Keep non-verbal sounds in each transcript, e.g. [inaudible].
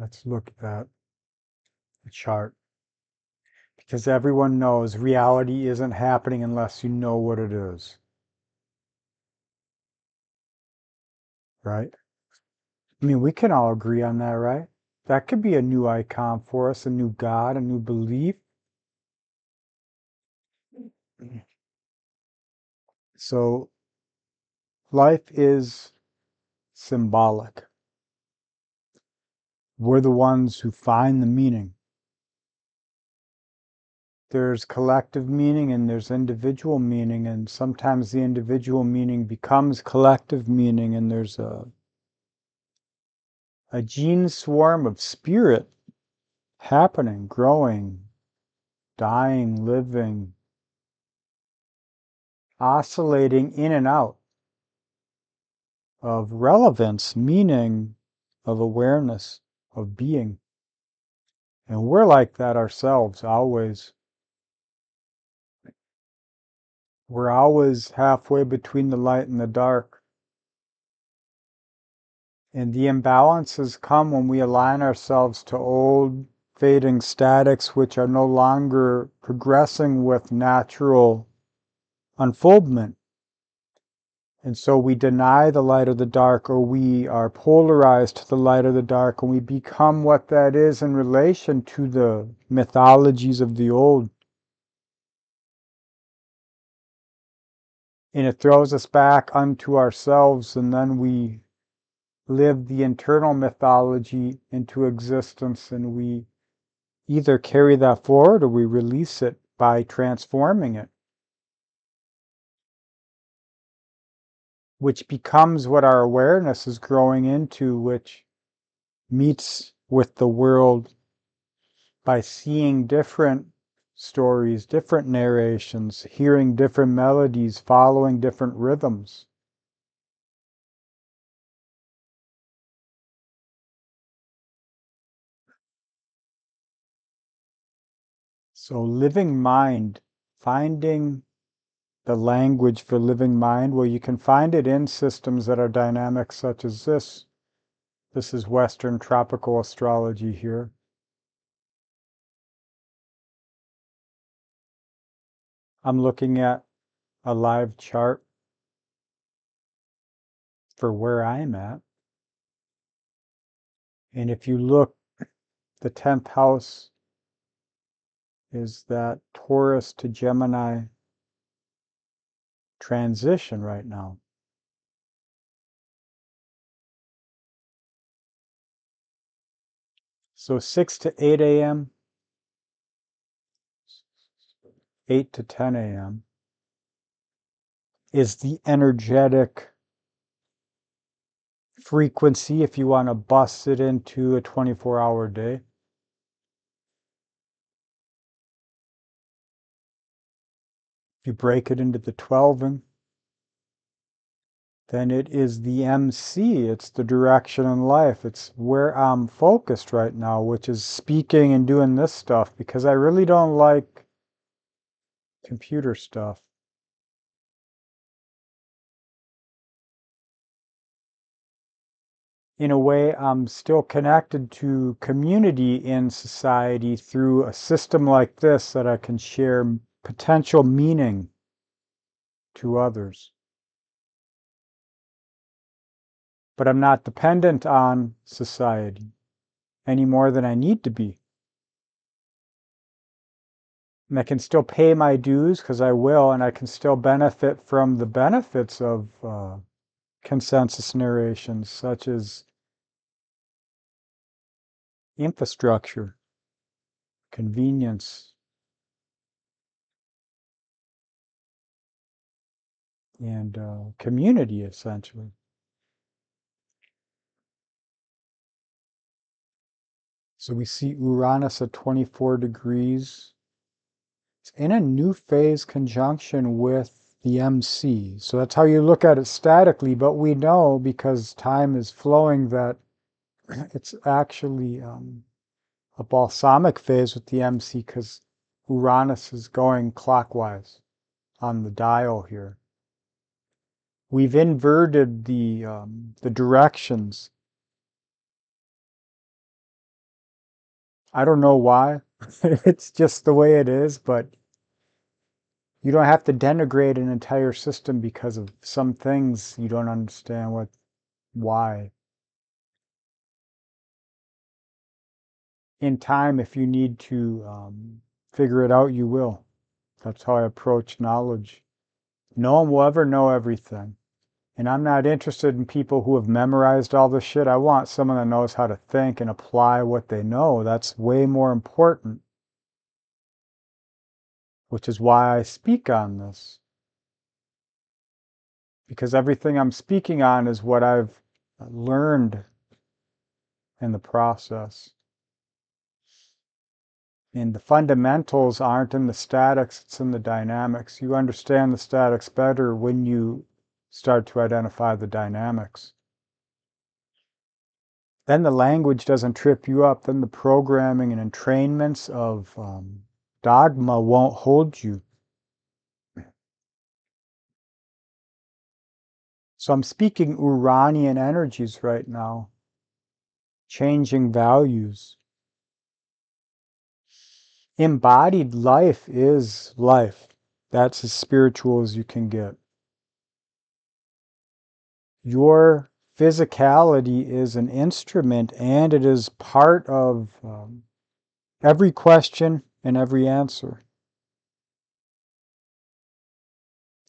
Let's look at the chart. Because everyone knows reality isn't happening unless you know what it is. Right? I mean, we can all agree on that, right? That could be a new icon for us, a new God, a new belief. So, life is symbolic. We're the ones who find the meaning. There's collective meaning and there's individual meaning, and sometimes the individual meaning becomes collective meaning, and there's a a gene swarm of spirit happening, growing, dying, living, oscillating in and out of relevance, meaning, of awareness, of being. And we're like that ourselves, always. We're always halfway between the light and the dark. And the imbalances come when we align ourselves to old, fading statics which are no longer progressing with natural unfoldment. And so we deny the light or the dark, or we are polarized to the light or the dark, and we become what that is in relation to the mythologies of the old. And it throws us back unto ourselves, and then we live the internal mythology into existence, and we either carry that forward or we release it by transforming it. Which becomes what our awareness is growing into, which meets with the world by seeing different stories, different narrations, hearing different melodies, following different rhythms. So, living mind, finding the language for living mind? Well, you can find it in systems that are dynamic, such as this. This is Western tropical astrology here. I'm looking at a live chart for where I'm at. And if you look, the 10th house is that Taurus to Gemini transition right now. So 6 to 8 a.m., 8 to 10 a.m. is the energetic frequency if you want to bust it into a 24 hour day. If you break it into the 12ing, then it is the MC. It's the direction in life. It's where I'm focused right now, which is speaking and doing this stuff because I really don't like computer stuff. In a way, I'm still connected to community in society through a system like this that I can share potential meaning to others. But I'm not dependent on society any more than I need to be. And I can still pay my dues because I will, and I can still benefit from the benefits of uh, consensus narrations, such as infrastructure, convenience, and uh, community essentially. So we see Uranus at 24 degrees. It's in a new phase conjunction with the MC. So that's how you look at it statically, but we know because time is flowing that [clears throat] it's actually um, a balsamic phase with the MC because Uranus is going clockwise on the dial here we've inverted the um, the directions I don't know why. [laughs] it's just the way it is, but you don't have to denigrate an entire system because of some things you don't understand what why. In time, if you need to um, figure it out, you will. That's how I approach knowledge. No one will ever know everything. And I'm not interested in people who have memorized all this shit. I want someone that knows how to think and apply what they know. That's way more important. Which is why I speak on this. Because everything I'm speaking on is what I've learned in the process. And the fundamentals aren't in the statics, it's in the dynamics. You understand the statics better when you start to identify the dynamics. Then the language doesn't trip you up. Then the programming and entrainments of um, dogma won't hold you. So I'm speaking Uranian energies right now, changing values. Embodied life is life. That's as spiritual as you can get. Your physicality is an instrument and it is part of um, every question and every answer.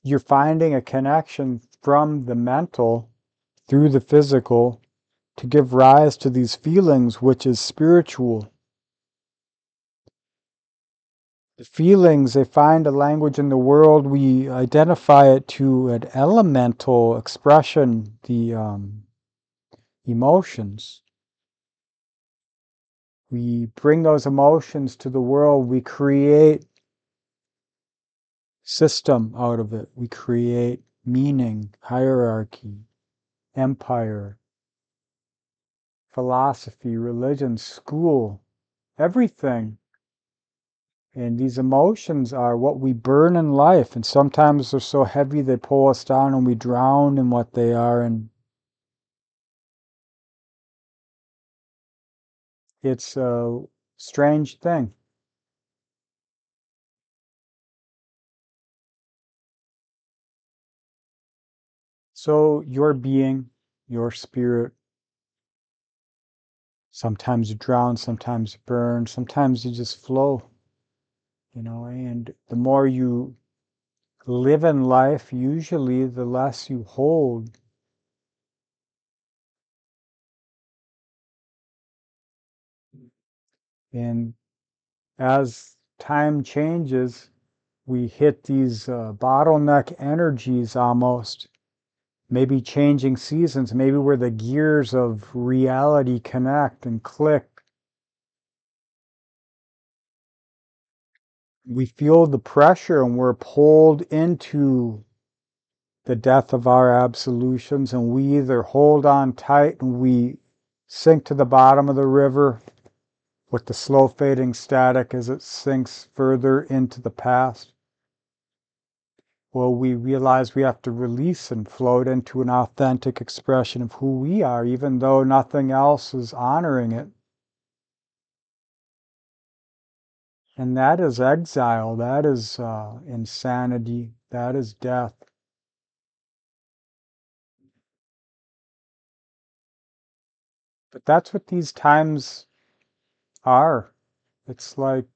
You're finding a connection from the mental through the physical to give rise to these feelings, which is spiritual. The feelings, they find a language in the world, we identify it to an elemental expression, the um, emotions. We bring those emotions to the world, we create system out of it, we create meaning, hierarchy, empire, philosophy, religion, school, everything. And these emotions are what we burn in life. And sometimes they're so heavy they pull us down and we drown in what they are. And it's a strange thing. So, your being, your spirit, sometimes you drown, sometimes you burn, sometimes you just flow you know, and the more you live in life, usually the less you hold. And as time changes, we hit these uh, bottleneck energies almost, maybe changing seasons, maybe where the gears of reality connect and click we feel the pressure and we're pulled into the death of our absolutions and we either hold on tight and we sink to the bottom of the river with the slow fading static as it sinks further into the past. Well, we realize we have to release and float into an authentic expression of who we are, even though nothing else is honoring it. And that is exile, that is uh, insanity, that is death. But that's what these times are. It's like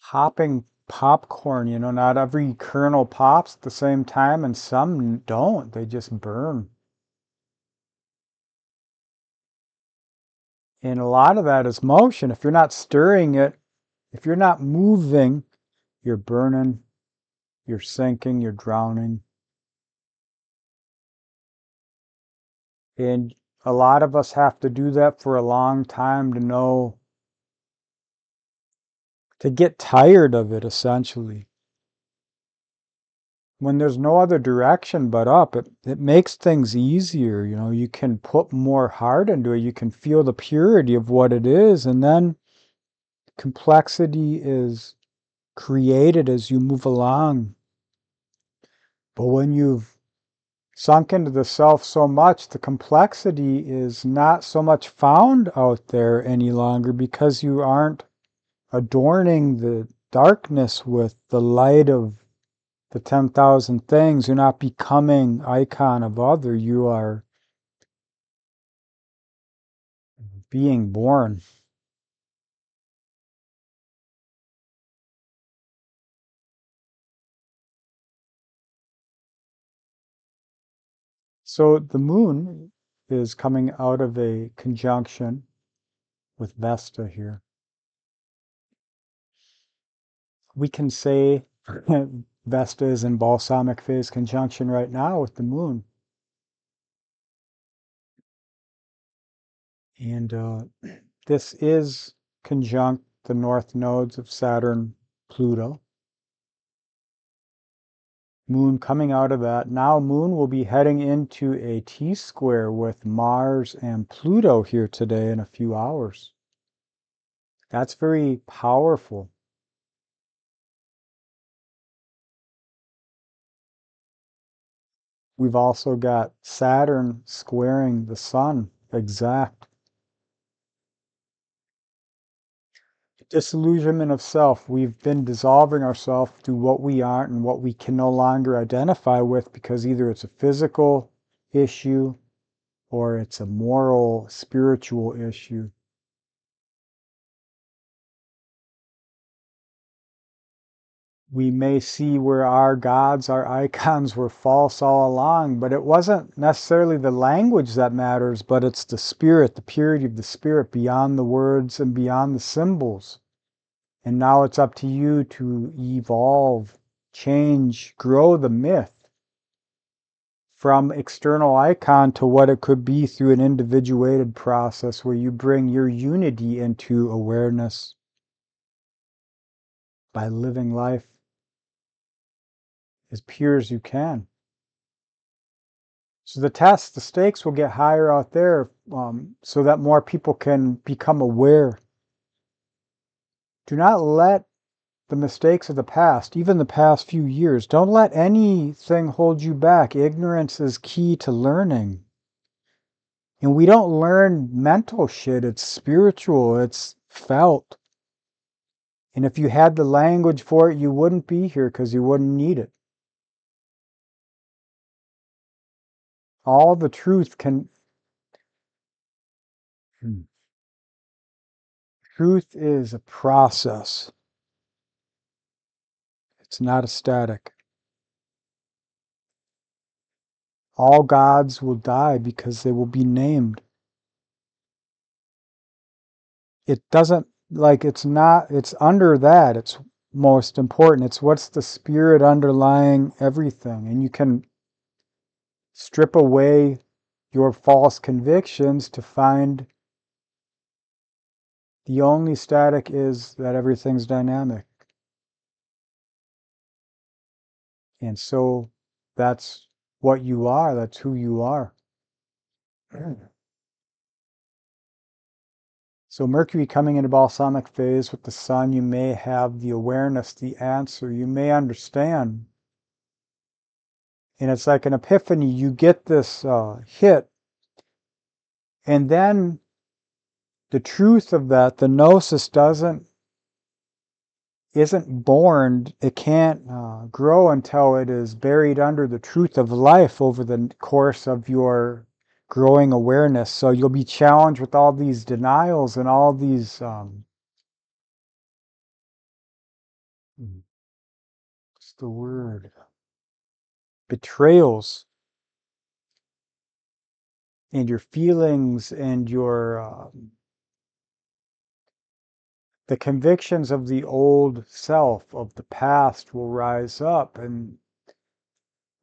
popping popcorn, you know, not every kernel pops at the same time, and some don't, they just burn. And a lot of that is motion. If you're not stirring it, if you're not moving, you're burning, you're sinking, you're drowning. And a lot of us have to do that for a long time to know, to get tired of it essentially when there's no other direction but up, it, it makes things easier. You know, you can put more heart into it. You can feel the purity of what it is. And then complexity is created as you move along. But when you've sunk into the self so much, the complexity is not so much found out there any longer because you aren't adorning the darkness with the light of the 10,000 things. You're not becoming icon of other. You are being born. So the moon is coming out of a conjunction with Vesta here. We can say [laughs] Vesta is in balsamic phase conjunction right now with the moon. And uh, [clears throat] this is conjunct the north nodes of Saturn, Pluto. Moon coming out of that. Now Moon will be heading into a T-square with Mars and Pluto here today in a few hours. That's very powerful. We've also got Saturn squaring the Sun exact. Disillusionment of self. We've been dissolving ourselves through what we aren't and what we can no longer identify with because either it's a physical issue or it's a moral, spiritual issue. We may see where our gods, our icons were false all along, but it wasn't necessarily the language that matters, but it's the spirit, the purity of the spirit beyond the words and beyond the symbols. And now it's up to you to evolve, change, grow the myth from external icon to what it could be through an individuated process where you bring your unity into awareness by living life as pure as you can. So the tests, the stakes will get higher out there um, so that more people can become aware. Do not let the mistakes of the past, even the past few years, don't let anything hold you back. Ignorance is key to learning. And we don't learn mental shit, it's spiritual, it's felt. And if you had the language for it, you wouldn't be here because you wouldn't need it. All the truth can hmm. truth is a process. It's not a static. All gods will die because they will be named. It doesn't like it's not it's under that it's most important. It's what's the spirit underlying everything and you can strip away your false convictions to find the only static is that everything's dynamic. And so that's what you are, that's who you are. [clears throat] So Mercury coming into balsamic phase with the sun, you may have the awareness, the answer. You may understand and it's like an epiphany. You get this uh, hit, and then the truth of that, the gnosis doesn't isn't born. It can't uh, grow until it is buried under the truth of life over the course of your growing awareness. So you'll be challenged with all these denials and all these. Um, hmm, what's the word? Betrayals and your feelings and your um, the convictions of the old self of the past will rise up and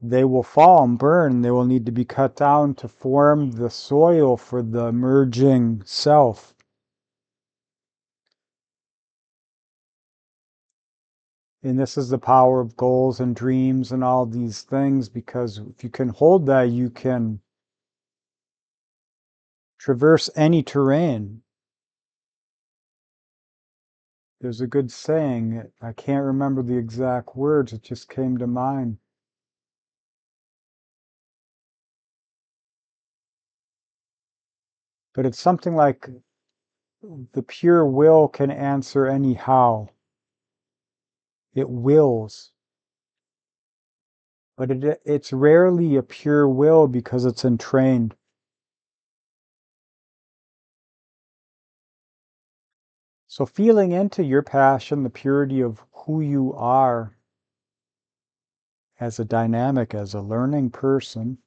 they will fall and burn. They will need to be cut down to form the soil for the emerging self And this is the power of goals and dreams and all these things, because if you can hold that, you can traverse any terrain. There's a good saying, I can't remember the exact words, it just came to mind. But it's something like the pure will can answer any how. It wills. But it, it's rarely a pure will because it's entrained. So, feeling into your passion, the purity of who you are as a dynamic, as a learning person,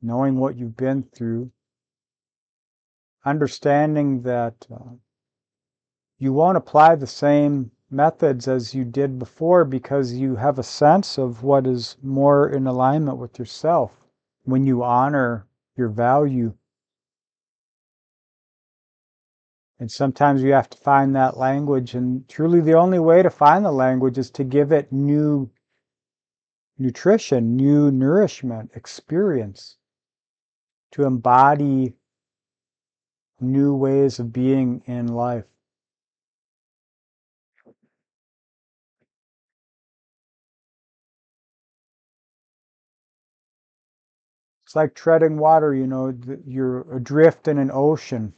knowing what you've been through, understanding that uh, you won't apply the same methods as you did before because you have a sense of what is more in alignment with yourself when you honor your value. And sometimes you have to find that language, and truly the only way to find the language is to give it new nutrition, new nourishment, experience, to embody new ways of being in life. It's like treading water, you know, you're adrift in an ocean.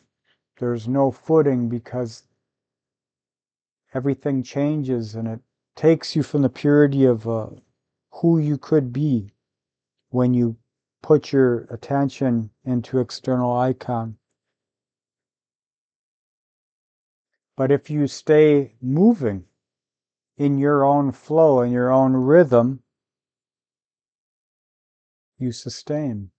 There's no footing because everything changes and it takes you from the purity of uh, who you could be when you put your attention into external icon. But if you stay moving in your own flow, in your own rhythm, you sustain.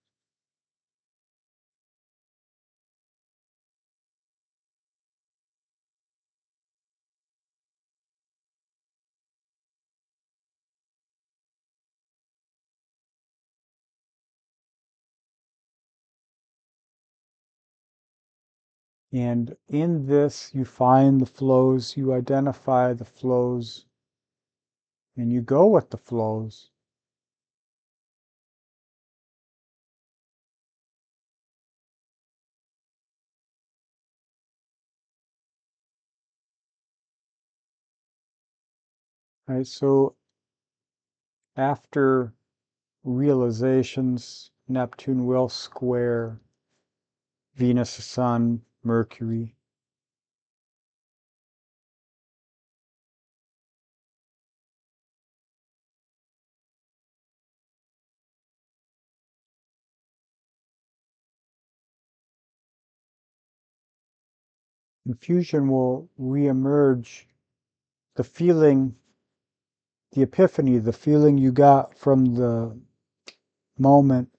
And in this, you find the flows, you identify the flows, and you go with the flows. Right, so after realizations, Neptune will square Venus, Sun, Mercury. Confusion will reemerge the feeling, the epiphany, the feeling you got from the moment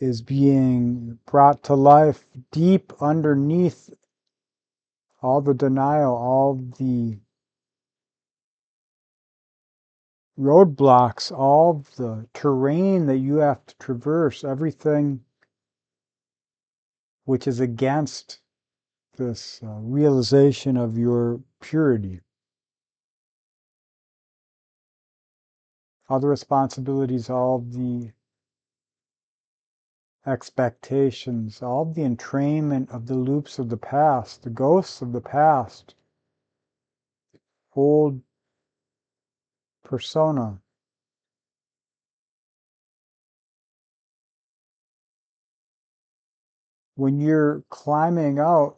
is being brought to life deep underneath all the denial, all the roadblocks, all the terrain that you have to traverse, everything which is against this uh, realization of your purity. All the responsibilities, all the expectations, all the entrainment of the loops of the past, the ghosts of the past, old persona. When you're climbing out,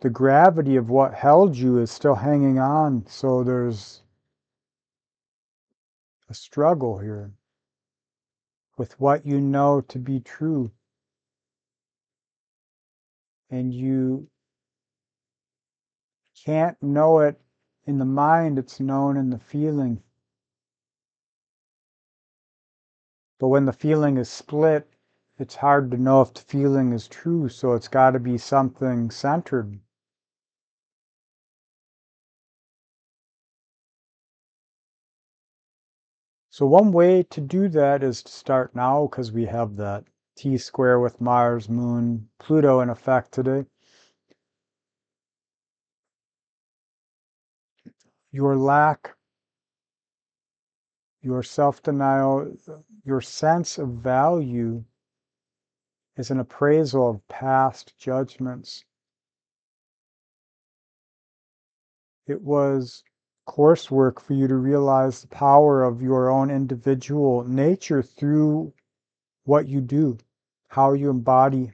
the gravity of what held you is still hanging on, so there's a struggle here with what you know to be true. And you can't know it in the mind, it's known in the feeling. But when the feeling is split, it's hard to know if the feeling is true, so it's got to be something centered. So one way to do that is to start now because we have that T square with Mars, Moon, Pluto in effect today. Your lack, your self-denial, your sense of value is an appraisal of past judgments. It was coursework for you to realize the power of your own individual nature through what you do, how you embody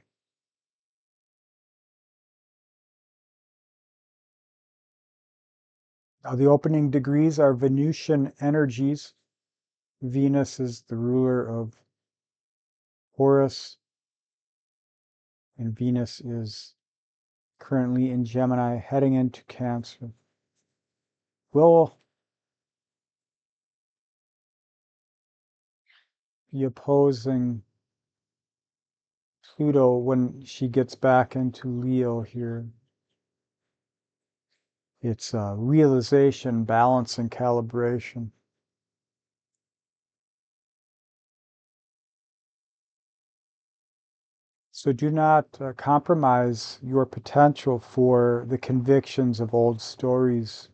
Now, the opening degrees are Venusian energies. Venus is the ruler of Taurus, and Venus is currently in Gemini, heading into Cancer. Will be opposing Pluto when she gets back into Leo here. It's uh, realization, balance, and calibration. So do not uh, compromise your potential for the convictions of old stories.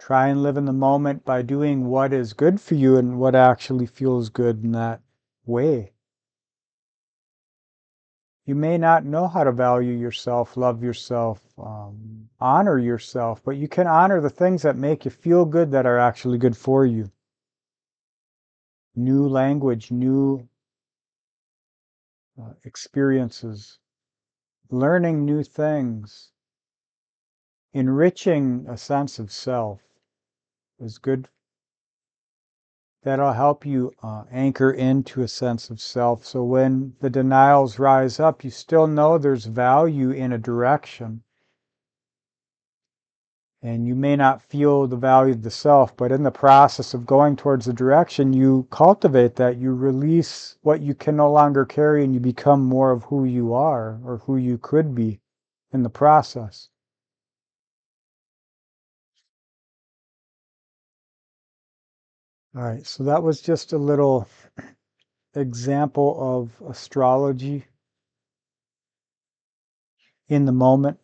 Try and live in the moment by doing what is good for you and what actually feels good in that way. You may not know how to value yourself, love yourself, um, honor yourself, but you can honor the things that make you feel good that are actually good for you. New language, new uh, experiences, learning new things, enriching a sense of self is good. That'll help you uh, anchor into a sense of self. So when the denials rise up, you still know there's value in a direction and you may not feel the value of the self, but in the process of going towards the direction, you cultivate that, you release what you can no longer carry, and you become more of who you are or who you could be in the process. All right, so that was just a little example of astrology in the moment.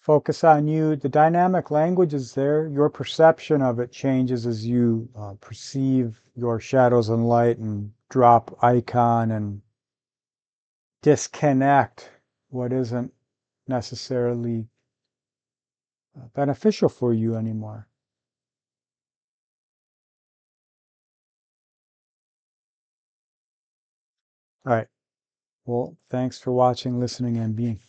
Focus on you. The dynamic language is there. Your perception of it changes as you uh, perceive your shadows and light and drop icon and disconnect what isn't necessarily beneficial for you anymore. All right. Well, thanks for watching, listening, and being.